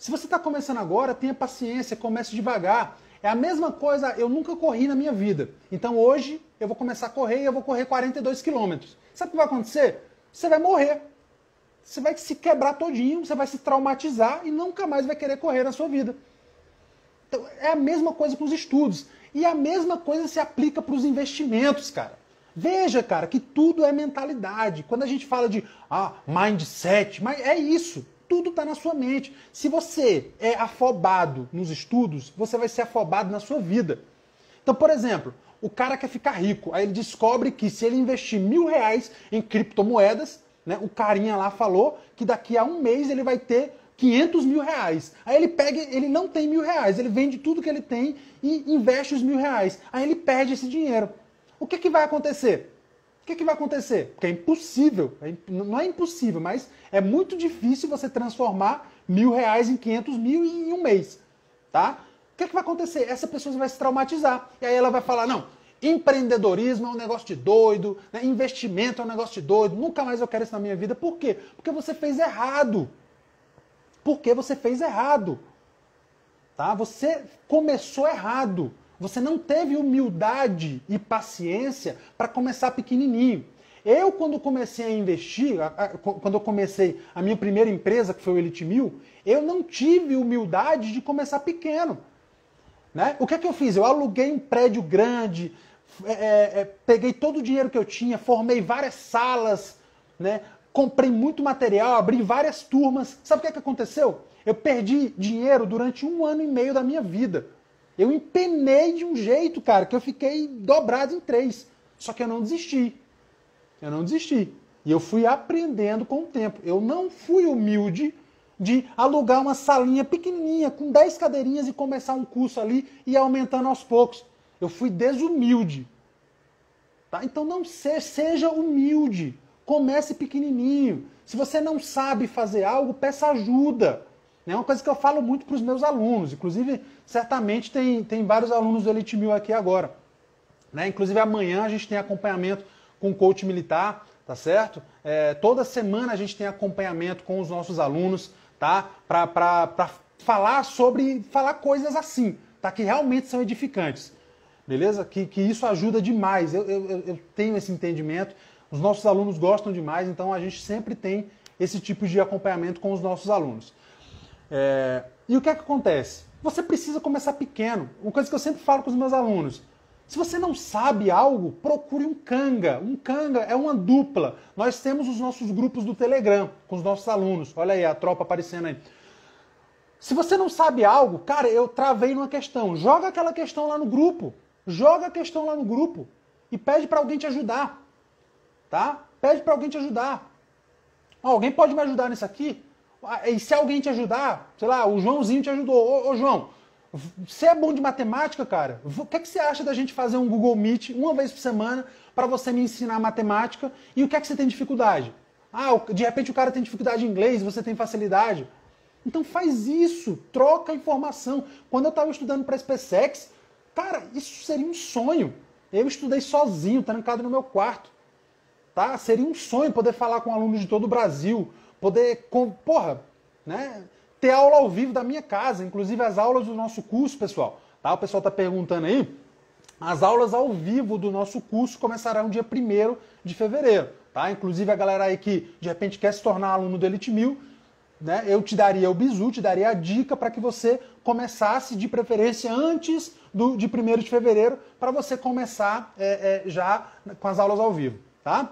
Se você está começando agora, tenha paciência, comece devagar. É a mesma coisa, eu nunca corri na minha vida. Então hoje eu vou começar a correr e eu vou correr 42 quilômetros. Sabe o que vai acontecer? Você vai morrer. Você vai se quebrar todinho, você vai se traumatizar e nunca mais vai querer correr na sua vida. Então, é a mesma coisa com os estudos. E a mesma coisa se aplica para os investimentos, cara. Veja, cara, que tudo é mentalidade. Quando a gente fala de ah, mindset, mas é isso. Tudo está na sua mente. Se você é afobado nos estudos, você vai ser afobado na sua vida. Então, por exemplo, o cara quer ficar rico. Aí ele descobre que se ele investir mil reais em criptomoedas, né, o carinha lá falou que daqui a um mês ele vai ter 500 mil reais. Aí ele pega, ele não tem mil reais, ele vende tudo que ele tem e investe os mil reais. Aí ele perde esse dinheiro. O que, que vai acontecer? Que, que vai acontecer? Porque é impossível, é, não é impossível, mas é muito difícil você transformar mil reais em 500 mil em um mês, tá? O que, que vai acontecer? Essa pessoa vai se traumatizar. E aí ela vai falar, não, empreendedorismo é um negócio de doido, né? investimento é um negócio de doido, nunca mais eu quero isso na minha vida. Por quê? Porque você fez errado porque você fez errado. Tá? Você começou errado. Você não teve humildade e paciência para começar pequenininho. Eu, quando comecei a investir, quando eu comecei a minha primeira empresa, que foi o Elite Mil, eu não tive humildade de começar pequeno. Né? O que é que eu fiz? Eu aluguei um prédio grande, é, é, é peguei todo o dinheiro que eu tinha, formei várias salas, né? comprei muito material, abri várias turmas. Sabe o que, é que aconteceu? Eu perdi dinheiro durante um ano e meio da minha vida. Eu empenei de um jeito, cara, que eu fiquei dobrado em três. Só que eu não desisti. Eu não desisti. E eu fui aprendendo com o tempo. Eu não fui humilde de alugar uma salinha pequenininha com 10 cadeirinhas e começar um curso ali e aumentando aos poucos. Eu fui desumilde. Tá? Então não se, seja humilde. Comece pequenininho. Se você não sabe fazer algo, peça ajuda. É uma coisa que eu falo muito para os meus alunos. Inclusive, certamente tem, tem vários alunos do Elite Mil aqui agora. Né? Inclusive, amanhã a gente tem acompanhamento com o coach militar, tá certo? É, toda semana a gente tem acompanhamento com os nossos alunos, tá? Para falar sobre, falar coisas assim, tá? Que realmente são edificantes, beleza? Que, que isso ajuda demais. Eu, eu, eu tenho esse entendimento os nossos alunos gostam demais, então a gente sempre tem esse tipo de acompanhamento com os nossos alunos. É... E o que é que acontece? Você precisa começar pequeno. Uma coisa que eu sempre falo com os meus alunos. Se você não sabe algo, procure um canga. Um canga é uma dupla. Nós temos os nossos grupos do Telegram com os nossos alunos. Olha aí a tropa aparecendo aí. Se você não sabe algo, cara, eu travei numa questão. Joga aquela questão lá no grupo. Joga a questão lá no grupo e pede para alguém te ajudar tá? Pede para alguém te ajudar. alguém pode me ajudar nisso aqui? Ah, e se alguém te ajudar, sei lá, o Joãozinho te ajudou. Ô, ô João, você é bom de matemática, cara? O que, é que você acha da gente fazer um Google Meet uma vez por semana para você me ensinar matemática? E o que é que você tem dificuldade? Ah, de repente o cara tem dificuldade em inglês, você tem facilidade. Então faz isso, troca informação. Quando eu estava estudando para SpaceX, cara, isso seria um sonho. Eu estudei sozinho, trancado no meu quarto. Tá? Seria um sonho poder falar com alunos de todo o Brasil, poder, com, porra, né, ter aula ao vivo da minha casa, inclusive as aulas do nosso curso, pessoal. Tá? O pessoal está perguntando aí. As aulas ao vivo do nosso curso começarão dia 1 de fevereiro. Tá? Inclusive a galera aí que de repente quer se tornar aluno do Elite Mil, né, eu te daria o bizu, te daria a dica para que você começasse de preferência antes do, de 1 de fevereiro, para você começar é, é, já com as aulas ao vivo. Tá?